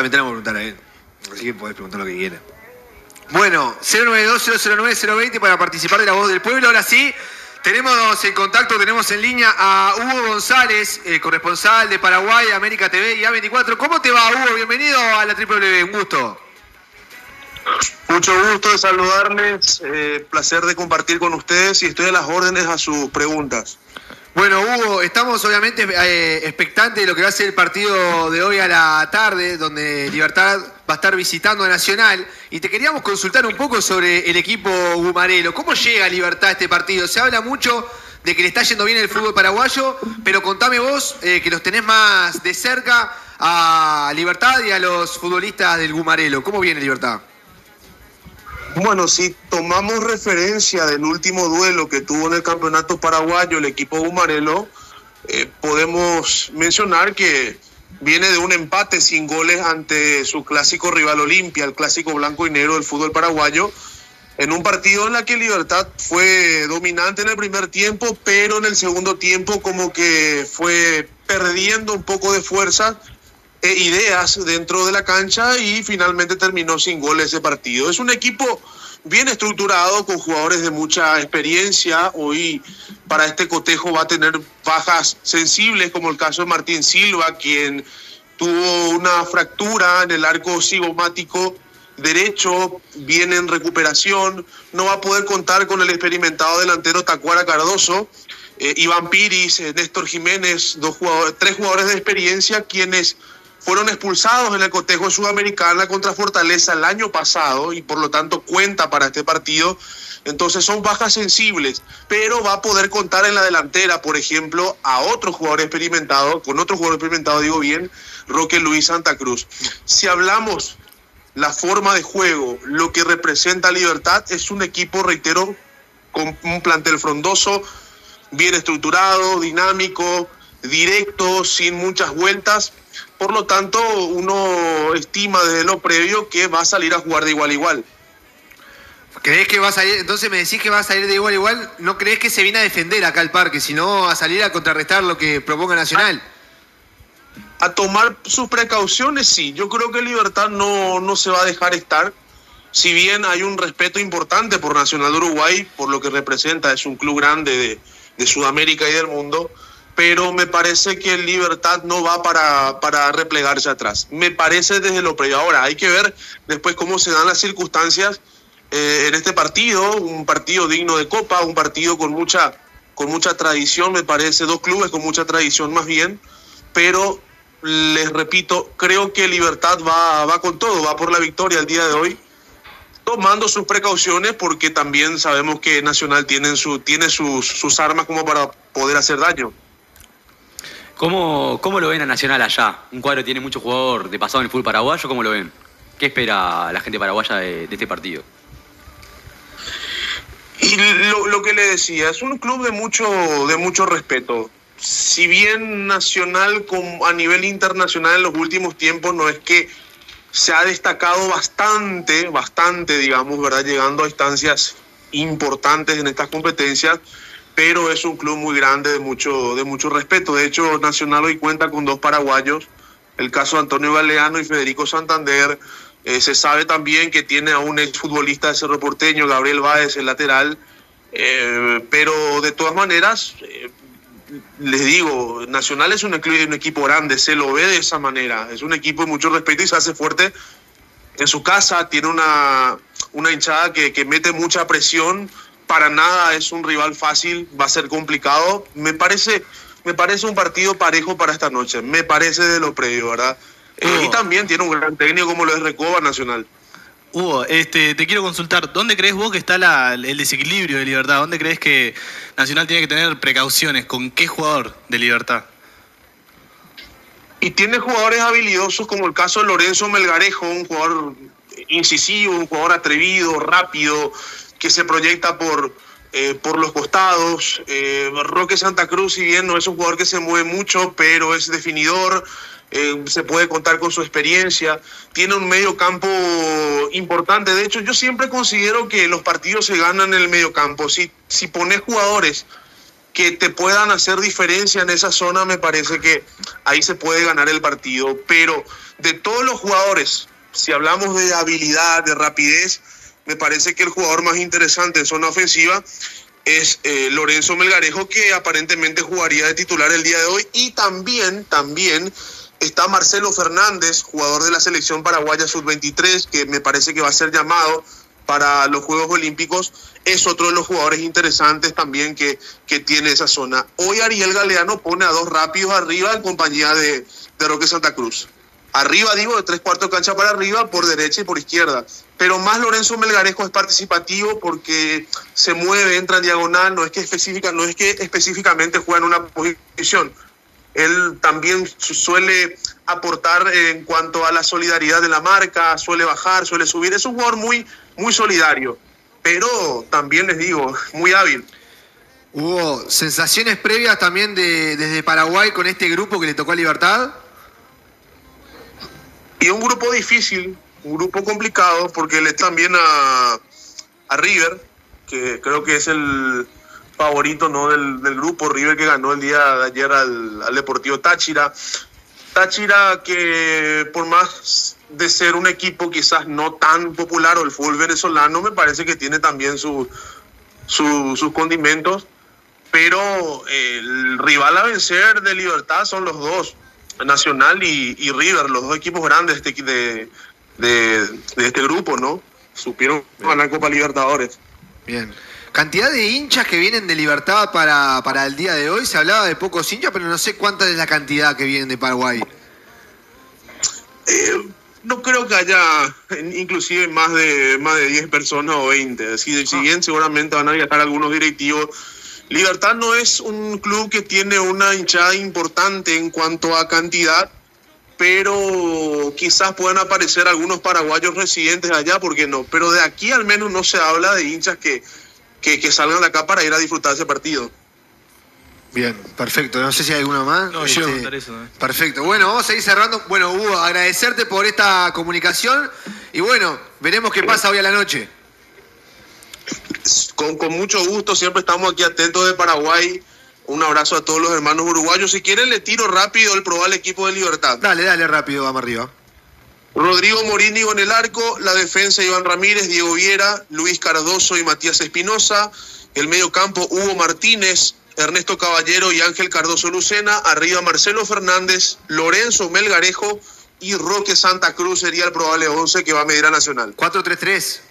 también tenemos que preguntar a él. Así que podés preguntar lo que quieras. Bueno, 092-009-020 para participar de la voz del pueblo. Ahora sí, tenemos en contacto, tenemos en línea a Hugo González, eh, corresponsal de Paraguay, América TV y A24. ¿Cómo te va, Hugo? Bienvenido a la Triple Un gusto. Mucho gusto de saludarles, eh, placer de compartir con ustedes y estoy a las órdenes a sus preguntas. Bueno, Hugo, estamos obviamente eh, expectantes de lo que va a ser el partido de hoy a la tarde, donde Libertad va a estar visitando a Nacional. Y te queríamos consultar un poco sobre el equipo Gumarelo. ¿Cómo llega Libertad a este partido? Se habla mucho de que le está yendo bien el fútbol paraguayo, pero contame vos, eh, que los tenés más de cerca, a Libertad y a los futbolistas del Gumarelo. ¿Cómo viene Libertad? Bueno, si tomamos referencia del último duelo que tuvo en el campeonato paraguayo el equipo Gumarelo, eh, podemos mencionar que viene de un empate sin goles ante su clásico rival Olimpia, el clásico blanco y negro del fútbol paraguayo, en un partido en la que Libertad fue dominante en el primer tiempo, pero en el segundo tiempo como que fue perdiendo un poco de fuerza e ideas dentro de la cancha y finalmente terminó sin goles ese partido. Es un equipo bien estructurado con jugadores de mucha experiencia. Hoy para este cotejo va a tener bajas sensibles como el caso de Martín Silva, quien tuvo una fractura en el arco cigomático derecho, viene en recuperación, no va a poder contar con el experimentado delantero Tacuara Cardoso. Eh, Iván Piris, eh, Néstor Jiménez, dos jugadores, tres jugadores de experiencia quienes fueron expulsados en el cotejo sudamericana contra Fortaleza el año pasado y por lo tanto cuenta para este partido. Entonces son bajas sensibles, pero va a poder contar en la delantera, por ejemplo, a otro jugador experimentado, con otro jugador experimentado, digo bien, Roque Luis Santa Cruz. Si hablamos la forma de juego, lo que representa Libertad, es un equipo, reitero, con un plantel frondoso, bien estructurado, dinámico, directo, sin muchas vueltas por lo tanto, uno estima desde lo previo que va a salir a jugar de igual a igual. ¿Crees que va a salir? Entonces me decís que va a salir de igual a igual. ¿No crees que se viene a defender acá el parque, sino a salir a contrarrestar lo que proponga Nacional? A, tomar sus precauciones, sí. Yo creo que Libertad no, no se va a dejar estar. Si bien hay un respeto importante por Nacional de Uruguay, por lo que representa, es un club grande de, de Sudamérica y del mundo pero me parece que Libertad no va para, para replegarse atrás. Me parece desde lo previo. Ahora, hay que ver después cómo se dan las circunstancias eh, en este partido, un partido digno de Copa, un partido con mucha, con mucha tradición, me parece, dos clubes con mucha tradición más bien, pero les repito, creo que Libertad va, va con todo, va por la victoria el día de hoy tomando sus precauciones porque también sabemos que Nacional tiene, su, tiene sus, sus armas como para poder hacer daño. ¿Cómo, ¿Cómo lo ven a Nacional allá? Un cuadro tiene mucho jugador de pasado en el fútbol paraguayo, ¿cómo lo ven? ¿Qué espera la gente paraguaya de, este partido? Y lo, que le decía, es un club de mucho, de mucho respeto. Si bien Nacional a nivel internacional en los últimos tiempos no es que se ha destacado bastante, bastante, digamos, ¿verdad? Llegando a instancias importantes en estas competencias, pero es un club muy grande de mucho, de mucho respeto. De hecho, Nacional hoy cuenta con dos paraguayos, el caso de Antonio Galeano y Federico Santander. Eh, se sabe también que tiene a un exfutbolista de Cerro Porteño, Gabriel Báez, el lateral. Eh, pero de todas maneras, eh, les digo, Nacional es un, un, equipo grande, se lo ve de esa manera. Es un equipo de mucho respeto y se hace fuerte en su casa. Tiene una, una hinchada que, que mete mucha presión para nada es un rival fácil, va a ser complicado. Me parece, me parece un partido parejo para esta noche, me parece de lo previo, ¿verdad? Eh, y también tiene un gran técnico como lo es Recoba Nacional. Hugo, este, te quiero consultar, ¿dónde crees vos que está el desequilibrio de Libertad? ¿Dónde crees que Nacional tiene que tener precauciones? ¿Con qué jugador de Libertad? Y tiene jugadores habilidosos como el caso de Lorenzo Melgarejo, un jugador incisivo, un jugador atrevido, rápido, que se proyecta por, eh, por los costados. Eh, Roque Santa Cruz, si bien no es un jugador que se mueve mucho, pero es definidor, eh, se puede contar con su experiencia, tiene un medio campo importante. De hecho, yo siempre considero que los partidos se ganan en el medio campo. Si, si pones jugadores que te puedan hacer diferencia en esa zona, me parece que ahí se puede ganar el partido. Pero de todos los jugadores, si hablamos de habilidad, de rapidez, me parece que el jugador más interesante en zona ofensiva es eh, Lorenzo Melgarejo, que aparentemente jugaría de titular el día de hoy. Y también, también está Marcelo Fernández, jugador de la selección paraguaya sub-23, que me parece que va a ser llamado para los Juegos Olímpicos. Es otro de los jugadores interesantes también que, que tiene esa zona. Hoy Ariel Galeano pone a dos rápidos arriba en compañía de, de Roque Santa Cruz. Arriba, digo, de tres cuartos de cancha para arriba, por derecha y por izquierda. Pero más Lorenzo Melgarejo es participativo porque se mueve, entra en diagonal, no es que, no es que específicamente juega en una posición. Él también suele aportar en cuanto a la solidaridad de la marca, suele bajar, suele subir. Es un jugador muy, muy solidario, pero también les digo, muy hábil. Hubo sensaciones previas también de, desde Paraguay con este grupo que le tocó a Libertad. Y un grupo difícil, un grupo complicado, porque le también a, a River, que creo que es el favorito ¿no? del, grupo, River que ganó el día de ayer al, al Deportivo Táchira. Táchira que por más de ser un equipo quizás no tan popular o el fútbol venezolano, me parece que tiene también su, su- sus condimentos, pero el rival a vencer de Libertad son los dos, Nacional y, y River, los dos equipos grandes de, este- de, de- de este grupo, ¿no? Supieron ganar Copa Libertadores. Bien. Cantidad de hinchas que vienen de Libertad para, para el día de hoy. Se hablaba de pocos hinchas, pero no sé cuánta es la cantidad que vienen de Paraguay. Eh, no creo que haya inclusive más de más de 10 personas o 20. Si, si bien seguramente van a viajar algunos directivos. Libertad no es un club que tiene una hinchada importante en cuanto a cantidad, pero quizás puedan aparecer algunos paraguayos residentes allá, porque no. Pero de aquí al menos no se habla de hinchas que, que, que salgan de acá para ir a disfrutar ese partido. Bien, perfecto. No sé si hay alguna más. No, yo a eso, ¿eh? Perfecto. Bueno, vamos a ir cerrando. Bueno, Hugo, agradecerte por esta comunicación. Y bueno, veremos qué pasa hoy a la noche. Con, con mucho gusto, siempre estamos aquí atentos de Paraguay. Un abrazo a todos los hermanos uruguayos. Si quieren, le tiro rápido el probable equipo de Libertad. Dale, dale rápido, vamos arriba. Rodrigo Morínigo en el arco, la defensa Iván Ramírez, Diego Viera, Luis Cardoso y Matías Espinosa, el medio campo Hugo Martínez, Ernesto Caballero y Ángel Cardoso Lucena, arriba Marcelo Fernández, Lorenzo Melgarejo y Roque Santa Cruz sería el probable 11 que va a medir a Nacional. 4-3-3.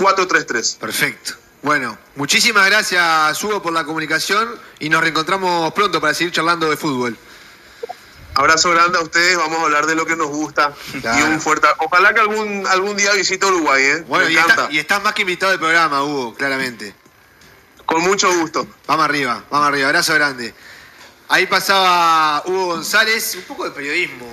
4-3-3. Perfecto. Bueno, muchísimas gracias, Hugo, por la comunicación. Y nos reencontramos pronto para seguir charlando de fútbol. Abrazo grande a ustedes, vamos a hablar de lo que nos gusta Claro. y un fuerte. Ojalá que algún algún día visite Uruguay, ¿eh? Bueno, Me y, encanta. está- y estás más que invitado al programa, Hugo, claramente. Con mucho gusto. Vamos arriba, vamos arriba, abrazo grande. Ahí pasaba Hugo González, un poco de periodismo.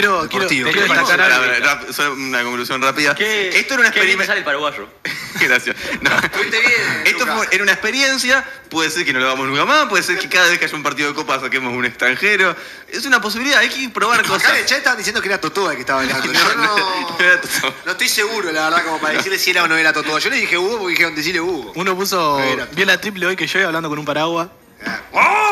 Quiero- quiero- quiero destacar algo. Solo una conclusión rápida. ¿Qué, Esto era una experiencia. sale el paraguayo? Gracias. No. Estuviste bien, Esto fue- era una experiencia, puede ser que no lo hagamos nunca más, puede ser que cada vez que haya un partido de copa saquemos un extranjero. Es una posibilidad, hay que probar Acá cosas. el chat estaban diciendo que era Totó el que estaba hablando. Yo No, no, no era Totó. no estoy seguro, la verdad, como para decirle si era o no era Totó. Yo le dije Hugo porque dijeron decirle Hugo. Uno puso. Vio la triple hoy que yo iba hablando con un paraguas. ¡Oh!